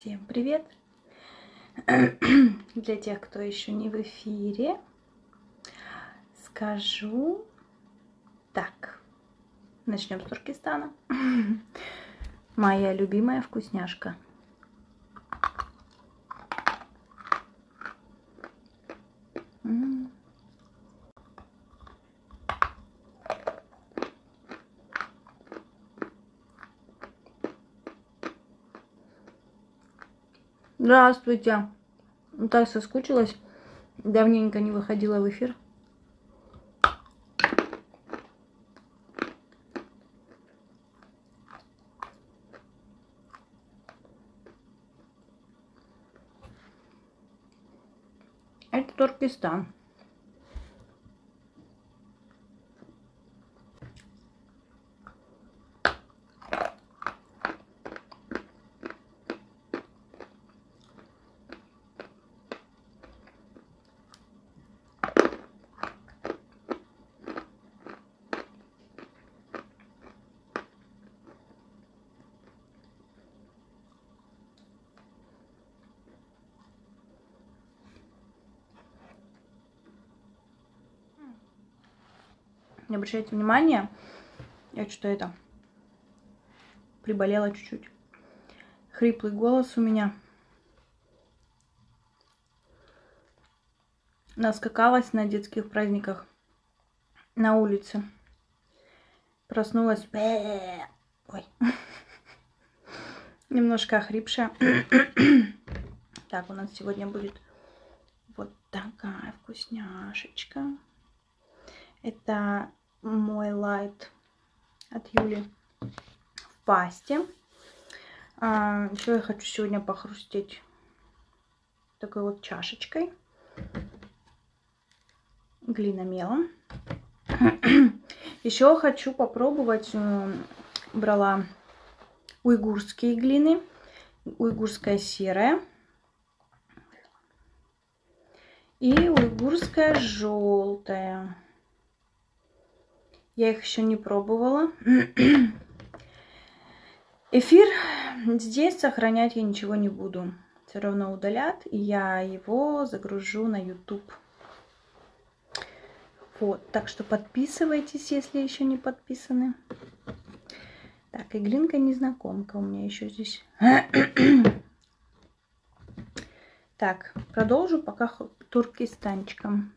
Всем привет! Для тех, кто еще не в эфире, скажу так. Начнем с Туркестана. Моя любимая вкусняшка. Здравствуйте. Ну, Так соскучилась. Давненько не выходила в эфир. Это Туркестан. Не обращайте внимания. Я что-то это приболела чуть-чуть. Хриплый голос у меня. Наскакалась на детских праздниках на улице. Проснулась. Ой. Немножко охрипшая. Так, у нас сегодня будет вот такая вкусняшечка. Это мой лайт от Юли в пасте. А, еще я хочу сегодня похрустеть такой вот чашечкой глиномелом. Еще хочу попробовать, брала уйгурские глины, уйгурская серая и уйгурская желтая. Я их еще не пробовала. Эфир здесь сохранять я ничего не буду. Все равно удалят, и я его загружу на YouTube. Вот, так что подписывайтесь, если еще не подписаны. Так, иглинка незнакомка у меня еще здесь. Так, продолжу пока туркестанчиком.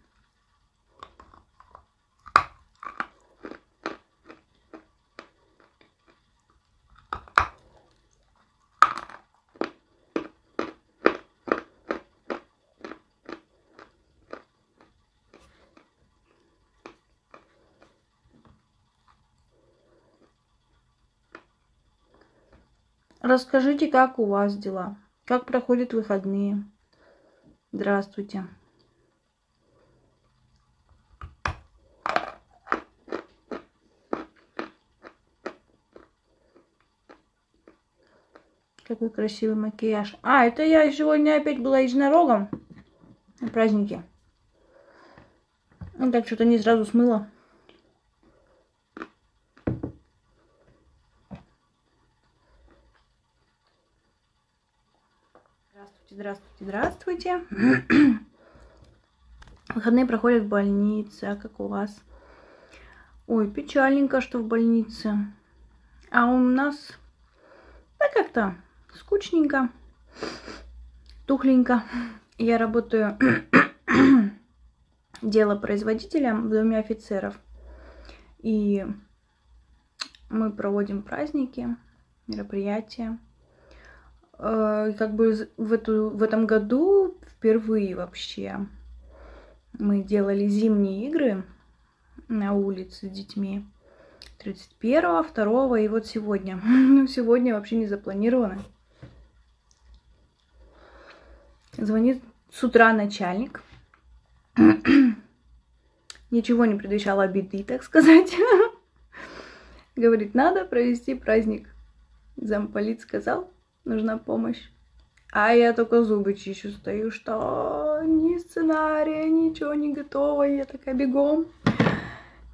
Расскажите, как у вас дела? Как проходят выходные? Здравствуйте. Какой красивый макияж. А, это я сегодня опять была единорогом на празднике. Ну, так что-то не сразу смыла. Здравствуйте, здравствуйте. Выходные проходят в больнице. А как у вас? Ой, печальненько, что в больнице. А у нас, да как-то скучненько, тухленько. Я работаю делопроизводителем в Доме офицеров. И мы проводим праздники, мероприятия. Э, Как бы в, эту, в этом году впервые вообще мы делали зимние игры на улице с детьми. 31, 2 и вот сегодня. Ну, сегодня вообще не запланировано. Звонит с утра начальник. Ничего не предвещало беды, так сказать. Говорит, надо провести праздник. Замполит сказал, нужна помощь. А я только зубы чищу, стою, что ни сценария, ничего не готово. Я такая бегом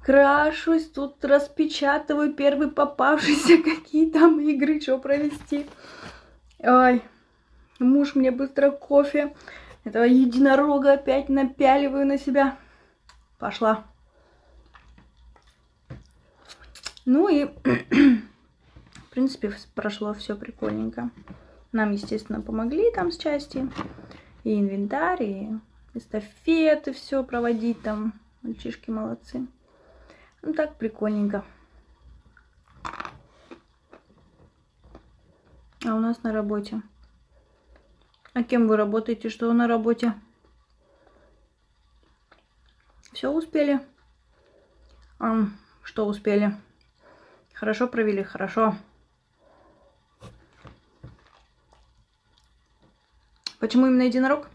крашусь, тут распечатываю первый попавшийся, какие там игры, что провести. Ой, Муж мне быстро кофе. Этого единорога опять напяливаю на себя. Пошла. Ну и, принципе, прошло все прикольненько. Нам, естественно, помогли там с части. И инвентарь, и эстафеты все проводить там. Мальчишки молодцы. Ну так прикольненько. А у нас на работе. А кем вы работаете? Что на работе? Все успели? А, что успели? Хорошо провели? Хорошо. Почему именно единорог?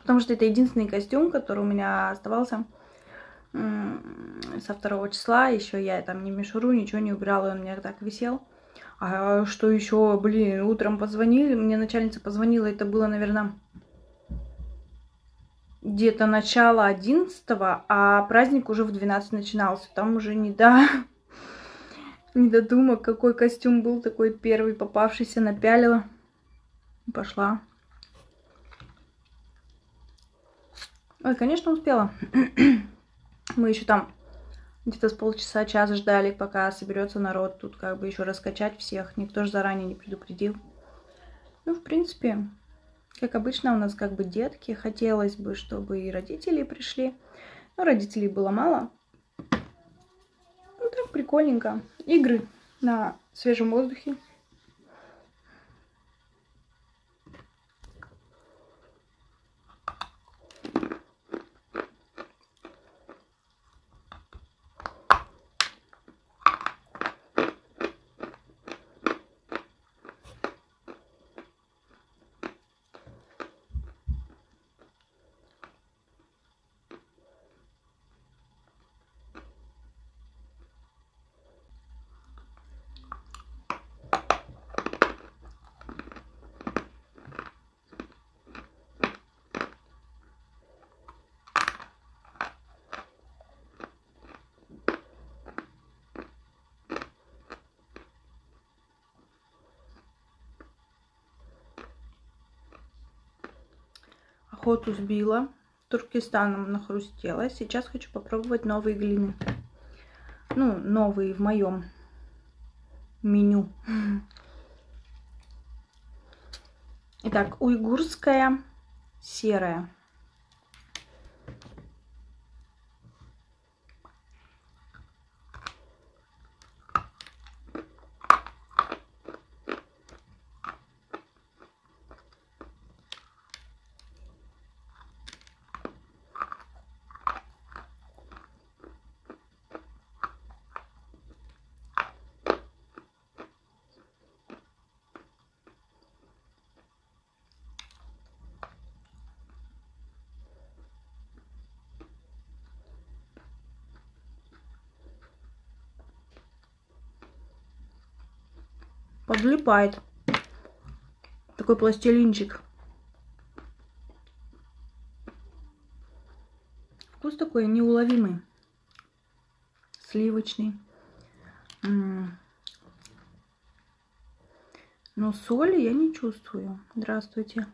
Потому что это единственный костюм, который у меня оставался со второго числа. Еще я там не мишуру, ничего не убирала, и он у меня так висел. А что еще, блин, утром позвонили, мне начальница позвонила, это было, наверное, где-то начало 11 а праздник уже в 12 начинался. Там уже не до, не до думок, какой костюм был такой первый попавшийся, напялила. Пошла. Ой, конечно, успела. Мы еще там где-то с полчаса, час ждали, пока соберется народ. Тут как бы еще раскачать всех. Никто же заранее не предупредил. Ну, в принципе, как обычно, у нас как бы детки. Хотелось бы, чтобы и родители пришли. Но родителей было мало. Ну, так прикольненько. Игры на свежем воздухе. Охоту сбила. Туркестаном нахрустела. Сейчас хочу попробовать новые глины. Ну, новые в моем меню. Итак, уйгурская серая. Подлипает. Такой пластилинчик. Вкус такой неуловимый. Сливочный. Но соли я не чувствую. Здравствуйте.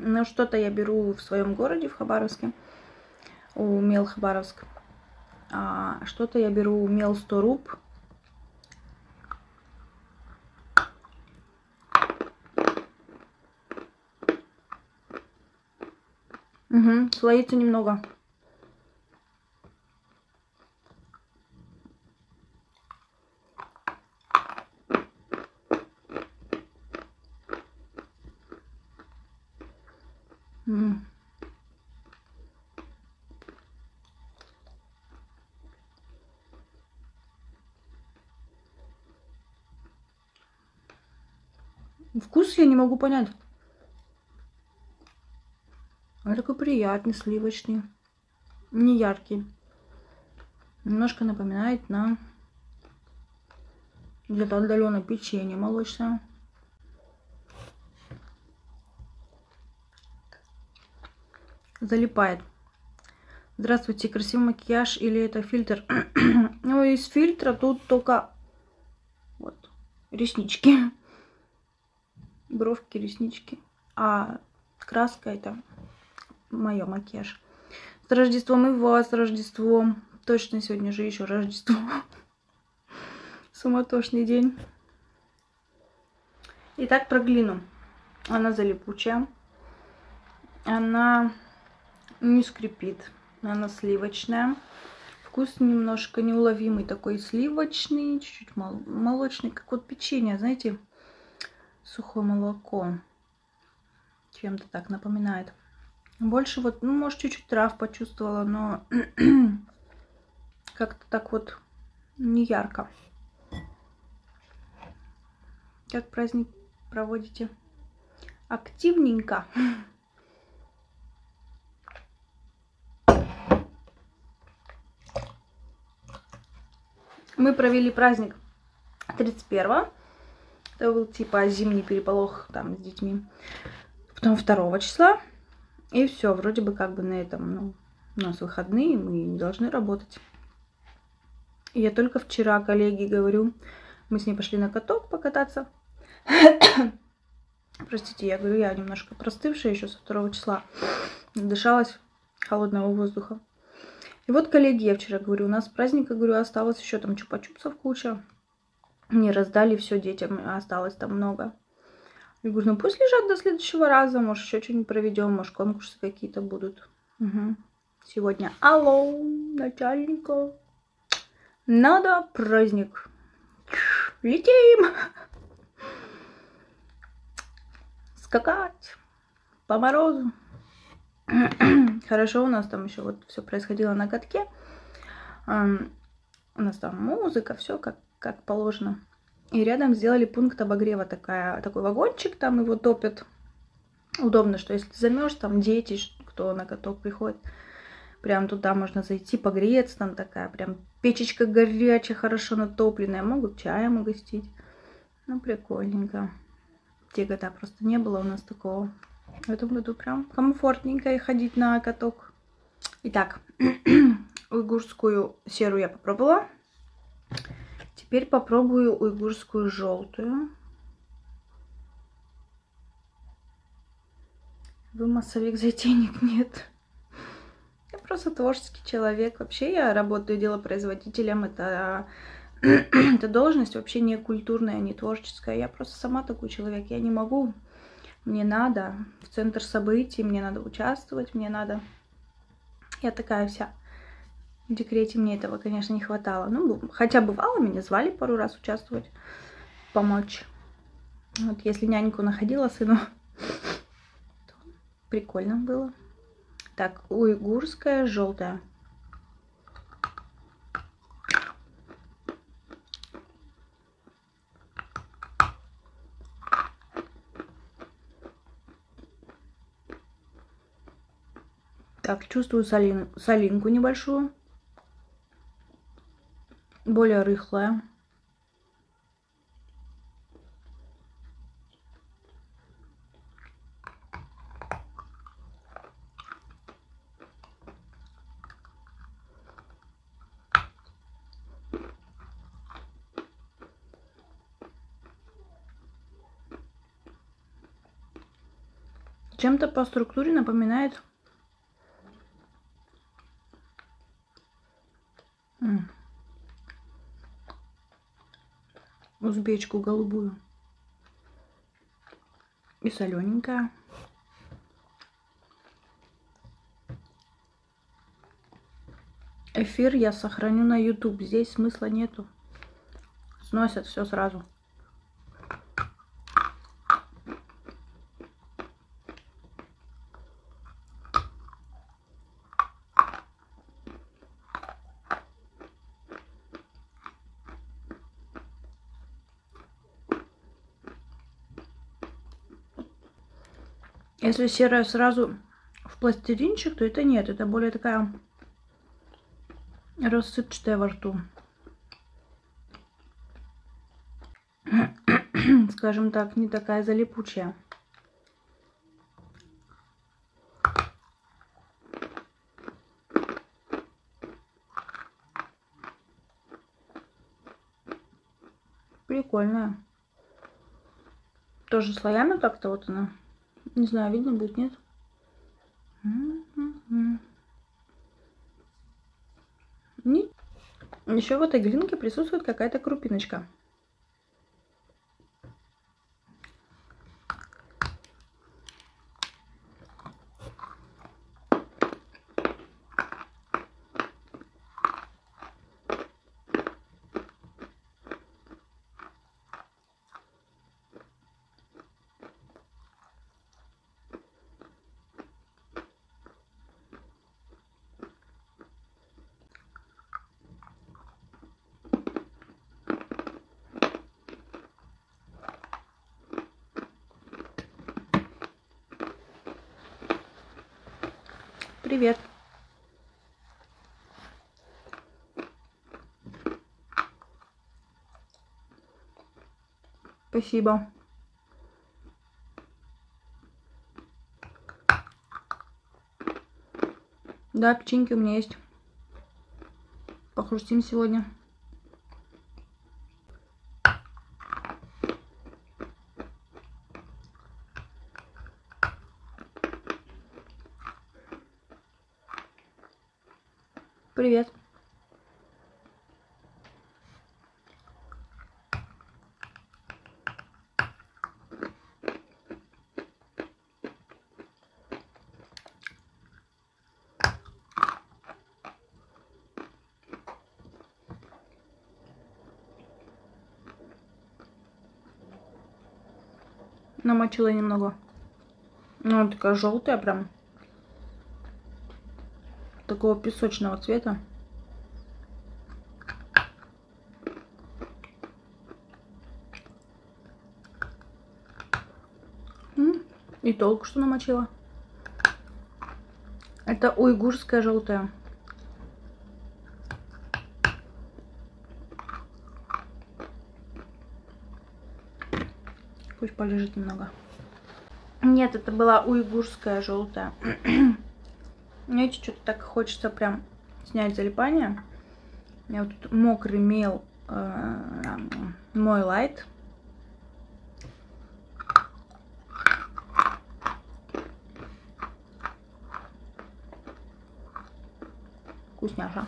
Но что-то я беру в своем городе, в Хабаровске, у Мел Хабаровск. А что-то я беру у Мел 100 руб. Угу, слоится немного. Вкус я не могу понять. Он такой приятный, сливочный. Не яркий. Немножко напоминает на где-то отдаленно печенье молочное. Залипает. Здравствуйте, красивый макияж или это фильтр? ну, из фильтра тут только вот реснички. Бровки, реснички. А краска это мое макияж. С Рождеством и вас, с Рождеством. Точно сегодня же еще Рождество. Суматошный день. Итак, про глину. Она залипучая. Она не скрипит. Она сливочная. Вкус немножко неуловимый, такой сливочный, чуть-чуть мол молочный, как вот печенье, знаете, сухое молоко. Чем-то так напоминает. Больше вот, ну, может, чуть-чуть трав почувствовала, но как-то так вот не ярко. Как праздник проводите? Активненько. Мы провели праздник 31 Это был типа зимний переполох там с детьми. Потом 2 числа. И все, вроде бы как бы на этом, ну, у нас выходные, мы не должны работать. И я только вчера коллеге говорю, мы с ней пошли на каток покататься. Простите, я говорю, я немножко простывшая еще со второго числа. Дышалась холодного воздуха. И вот, коллеги, я вчера говорю, у нас праздника, говорю, осталось еще там чупа-чупсов куча. Не раздали все детям, осталось там много. Я говорю, ну пусть лежат до следующего раза, может еще что-нибудь проведем, может конкурсы какие-то будут. Угу. Сегодня алло, начальника. Надо праздник. Летим! Скакать по морозу. Хорошо, у нас там еще вот все происходило на катке. У нас там музыка, все как, как положено. И рядом сделали пункт обогрева, такая, такой вагончик, там его топят. Удобно, что если ты замерз, там дети, кто на каток приходит, прям туда можно зайти, погреться, там такая прям печечка горячая, хорошо натопленная, могут чаем угостить. Ну, прикольненько. Те года просто не было у нас такого. В этом году прям комфортненько ходить на каток. Итак, уйгурскую серую я попробовала. Теперь попробую уйгурскую желтую. Вы массовик-затейник? Нет. Я просто творческий человек. Вообще я работаю делопроизводителем. Это, это должность вообще не культурная, не творческая. Я просто сама такой человек. Я не могу мне надо в центр событий, мне надо участвовать, мне надо... Я такая вся. В декрете мне этого, конечно, не хватало. Ну, хотя бывало, меня звали пару раз участвовать, помочь. Вот если няньку находила сыну, то прикольно было. Так, уйгурская желтая. Так, чувствую солин, солинку небольшую. Более рыхлая. Чем-то по структуре напоминает узбечку голубую. И солененькая. Эфир я сохраню на YouTube. Здесь смысла нету. Сносят все сразу. Если серая сразу в пластилинчик, то это нет. Это более такая рассыпчатая во рту. Скажем так, не такая залипучая. Прикольная. Тоже слоями как-то вот она. Не знаю, видно будет, нет? Нет. Еще в этой глинке присутствует какая-то крупиночка. Привет. Спасибо. Да, печеньки у меня есть. Похрустим сегодня. Привет. Намочила немного. Ну, она такая желтая прям такого песочного цвета. И толку, что намочила. Это уйгурская желтая. Пусть полежит немного. Нет, это была уйгурская желтая. Мне что-то так хочется прям снять залипание. У меня вот тут мокрый мел э, мой лайт. Вкусняша.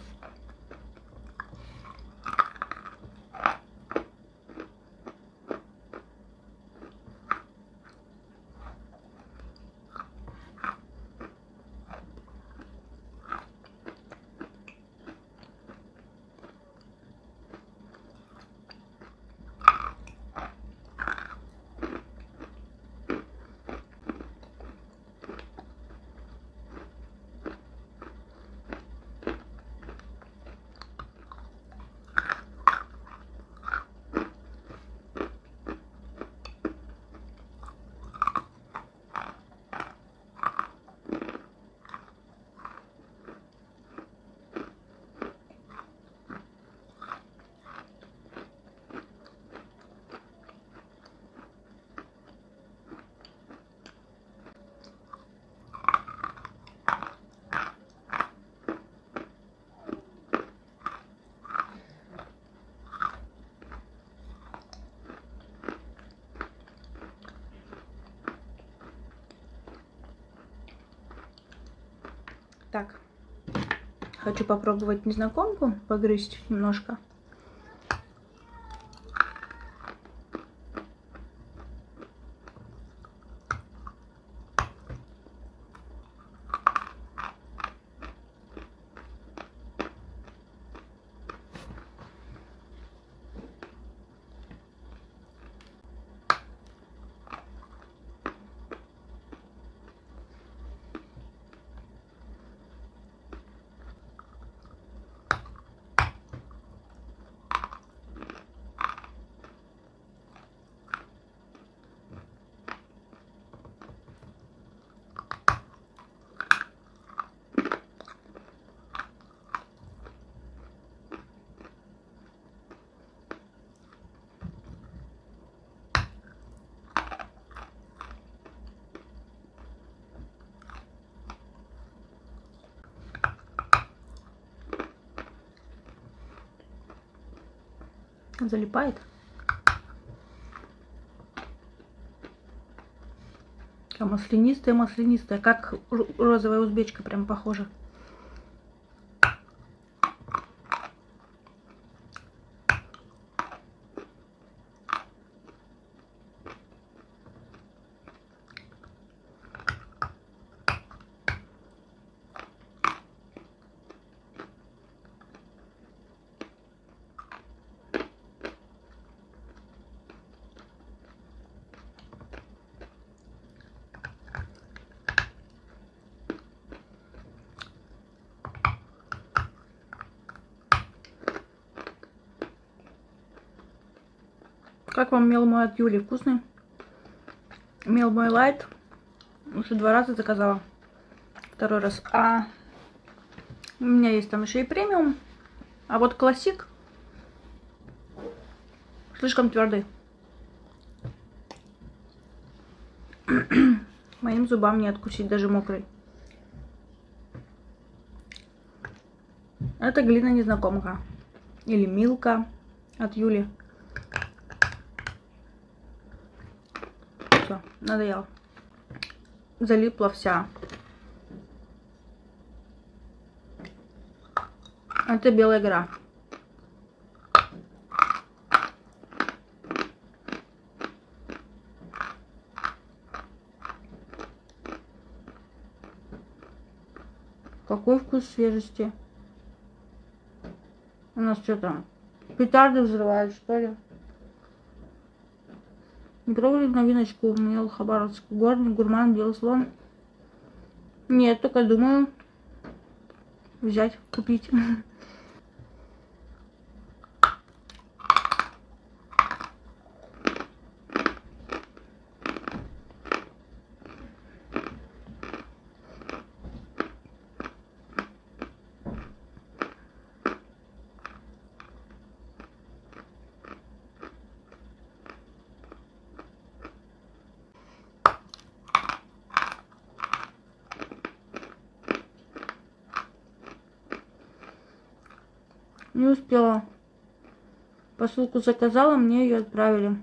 Так, хочу попробовать незнакомку погрызть немножко. Залипает. А маслянистая, маслянистая, как розовая узбечка, прям похожа. Как вам мел мой от Юли? Вкусный? Мел мой лайт. Уже два раза заказала. Второй раз. А у меня есть там еще и премиум. А вот классик слишком твердый. Моим зубам не откусить даже мокрый. Это глина незнакомка. Или Милка от Юли. все, надоело. Залипла вся. Это белая гора. Какой вкус свежести? У нас что там? Петарды взрывают, что ли? Не пробовали новиночку Мел Хабаровск Горный Гурман Белый слон? Нет, только думаю взять, купить. Не успела. Посылку заказала, мне ее отправили.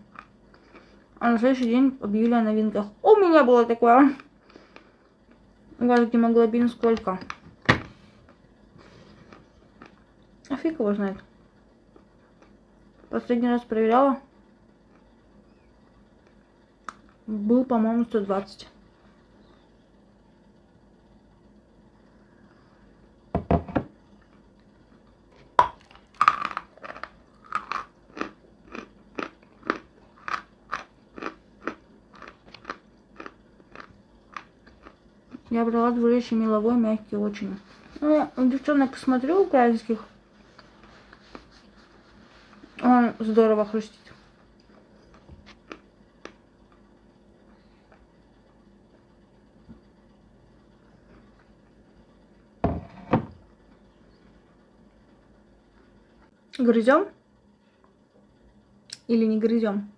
А на следующий день объявили о новинках. У меня было такое. У вас гемоглобин сколько? А фиг его знает. Последний раз проверяла. Был, по-моему, 120. Я брала двуречий меловой, мягкий очень. Ну, девчонок смотрю украинских. Он здорово хрустит. Грызем? Или не грызем?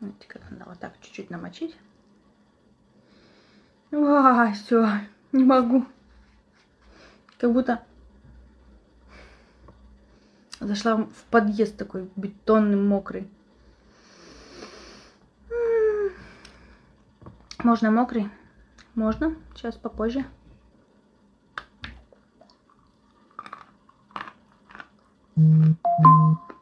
Видите, как надо вот так чуть-чуть намочить. А, все, не могу. Как будто зашла в подъезд такой бетонный, мокрый. Можно мокрый? Можно. Сейчас попозже. Mm-hmm.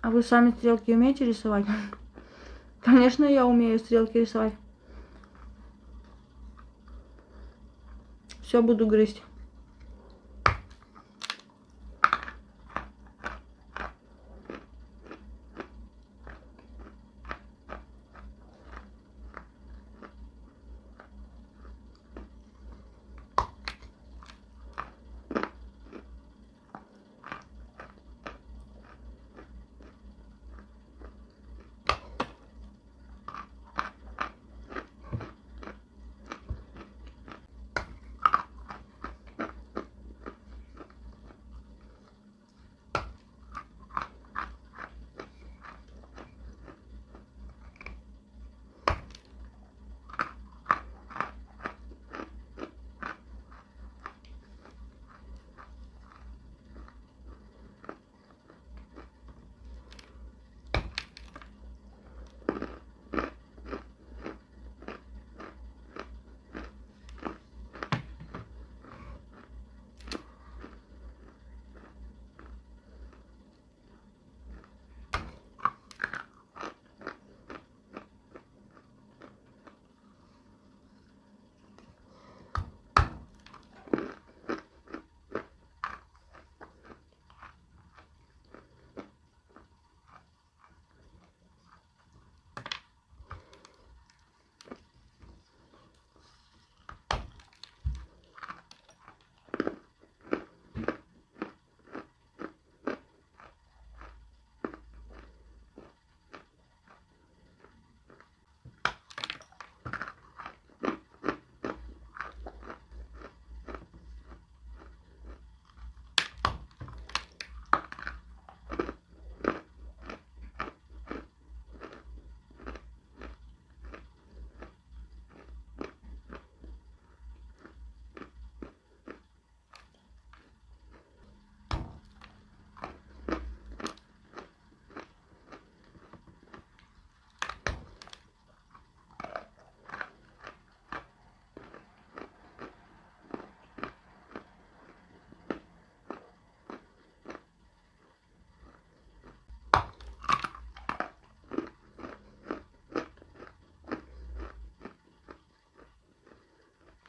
А вы сами стрелки умеете рисовать? Конечно, я умею стрелки рисовать. Все буду грызть.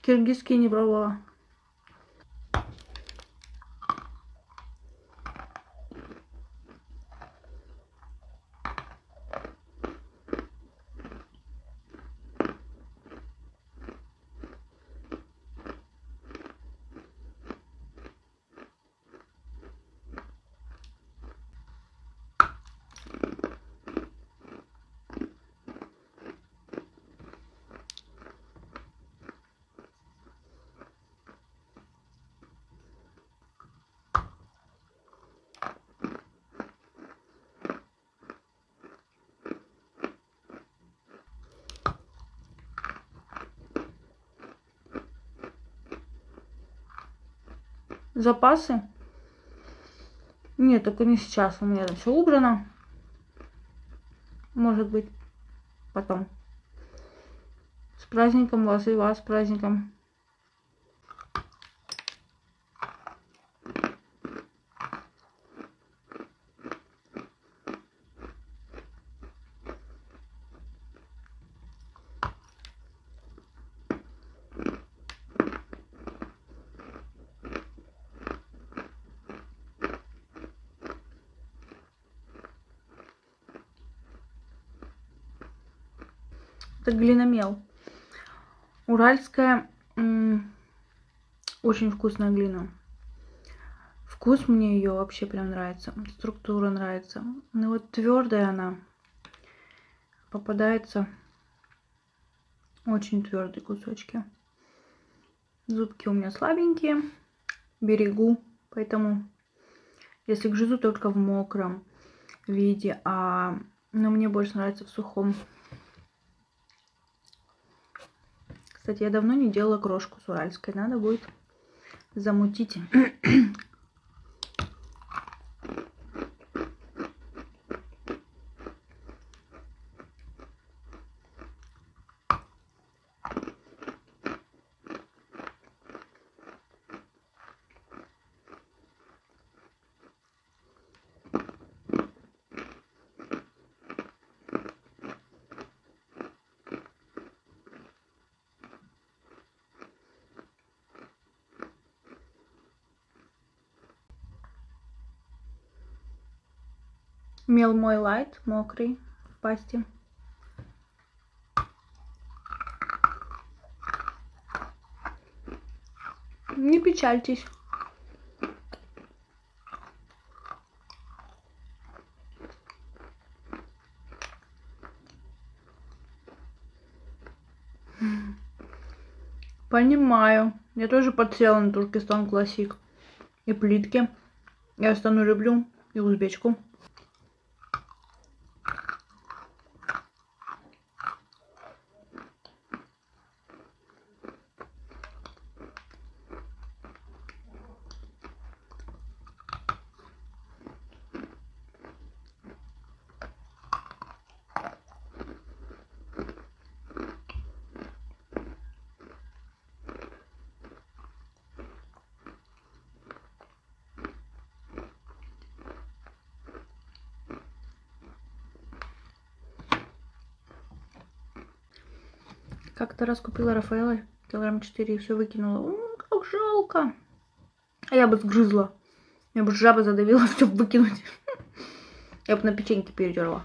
Киргизский не пробовала. Запасы. Нет, только не сейчас. У меня там все убрано. Может быть, потом. С праздником вас и вас, с праздником. Это глиномел. Уральская очень вкусная глина. Вкус мне ее вообще прям нравится. Структура нравится. Ну вот твердая она. Попадается очень твердые кусочки. Зубки у меня слабенькие. Берегу. Поэтому если грызу только в мокром виде, а но мне больше нравится в сухом. Кстати, я давно не делала крошку с уральской. Надо будет замутить. Мел мой лайт, мокрый в пасте. Не печальтесь. Понимаю. Я тоже подсела на Туркестан Классик. И плитки. Я стану люблю и узбечку. Как-то раз купила Рафаэла килограмм 4 и все выкинула. М, как жалко. А я бы сгрызла. Я бы жаба задавила, чтобы выкинуть. Я бы на печеньки перетерла.